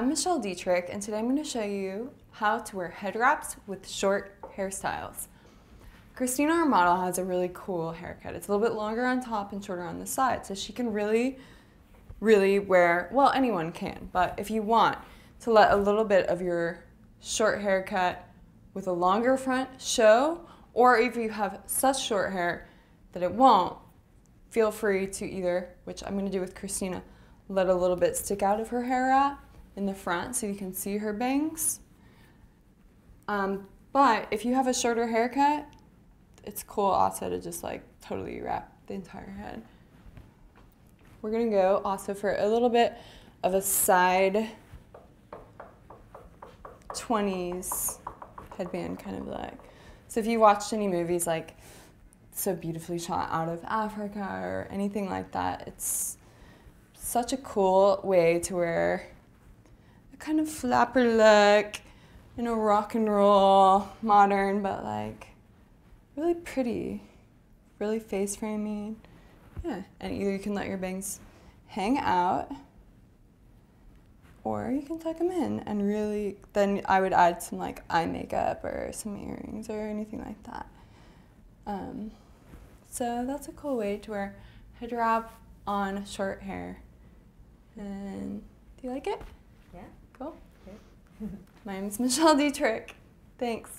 I'm Michelle Dittrich, and today I'm going to show you how to wear head wraps with short hairstyles. Christina, our model, has a really cool haircut. It's a little bit longer on top and shorter on the side, so she can really, really wear, well, anyone can, but if you want to let a little bit of your short haircut with a longer front show, or if you have such short hair that it won't, feel free to either, which I'm going to do with Christina, let a little bit stick out of her hair wrap in the front so you can see her bangs. Um, but if you have a shorter haircut, it's cool also to just like totally wrap the entire head. We're gonna go also for a little bit of a side 20s headband kind of like. So if you watched any movies like So Beautifully Shot Out of Africa or anything like that, it's such a cool way to wear kind of flapper look, you know, rock and roll, modern, but like really pretty, really face framing. Yeah, and either you can let your bangs hang out or you can tuck them in and really then I would add some like eye makeup or some earrings or anything like that. Um, so that's a cool way to wear wrap on short hair. And do you like it? Cool. Good. My name is Michelle Dittrich. Thanks.